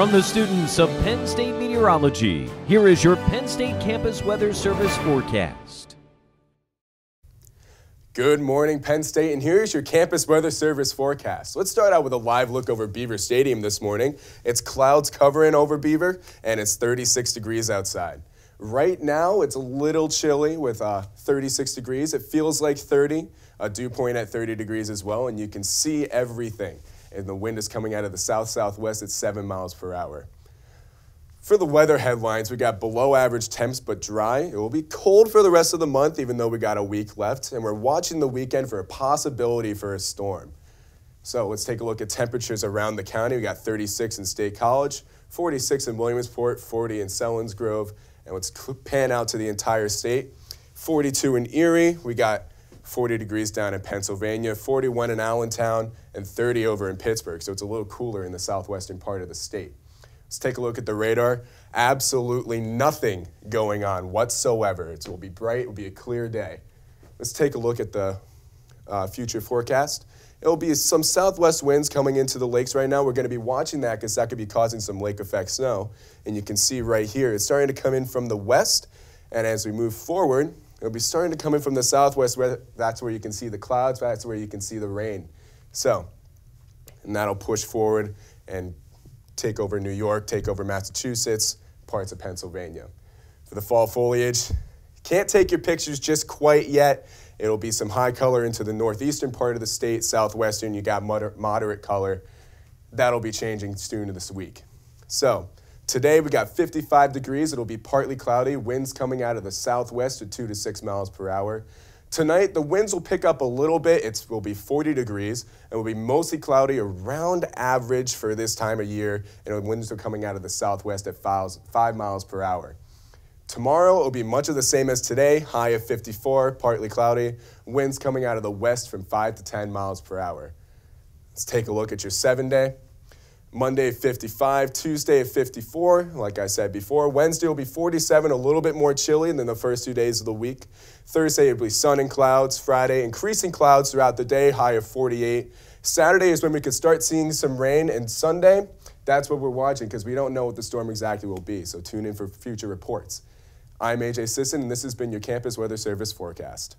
From the students of Penn State Meteorology, here is your Penn State Campus Weather Service forecast. Good morning, Penn State, and here's your campus weather service forecast. Let's start out with a live look over Beaver Stadium this morning. It's clouds covering over Beaver, and it's 36 degrees outside. Right now, it's a little chilly with uh, 36 degrees. It feels like 30, a dew point at 30 degrees as well, and you can see everything. And the wind is coming out of the south-southwest at 7 miles per hour. For the weather headlines, we got below average temps but dry. It will be cold for the rest of the month, even though we got a week left, and we're watching the weekend for a possibility for a storm. So let's take a look at temperatures around the county. We got 36 in State College, 46 in Williamsport, 40 in Selinsgrove, and let's pan out to the entire state. 42 in Erie, we got 40 degrees down in Pennsylvania, 41 in Allentown, and 30 over in Pittsburgh. So it's a little cooler in the southwestern part of the state. Let's take a look at the radar. Absolutely nothing going on whatsoever. It will be bright, it will be a clear day. Let's take a look at the uh, future forecast. It will be some southwest winds coming into the lakes right now. We're going to be watching that because that could be causing some lake effect snow. And you can see right here, it's starting to come in from the west. And as we move forward, it'll be starting to come in from the southwest. Where that's where you can see the clouds. That's where you can see the rain. So, and that'll push forward and take over New York, take over Massachusetts, parts of Pennsylvania. For the fall foliage, can't take your pictures just quite yet. It'll be some high color into the northeastern part of the state, southwestern, you got moderate color. That'll be changing soon this week. So, today we got 55 degrees. It'll be partly cloudy, winds coming out of the southwest at 2 to 6 miles per hour. Tonight, the winds will pick up a little bit. It will be 40 degrees. It will be mostly cloudy, around average for this time of year, and winds are coming out of the southwest at five miles per hour. Tomorrow, will be much of the same as today, high of 54, partly cloudy. Winds coming out of the west from 5 to 10 miles per hour. Let's take a look at your seven day. Monday 55, Tuesday at 54, like I said before. Wednesday will be 47, a little bit more chilly than the first two days of the week. Thursday will be sun and clouds. Friday, increasing clouds throughout the day, high of 48. Saturday is when we could start seeing some rain, and Sunday, that's what we're watching because we don't know what the storm exactly will be. So tune in for future reports. I'm AJ Sisson, and this has been your Campus Weather Service forecast.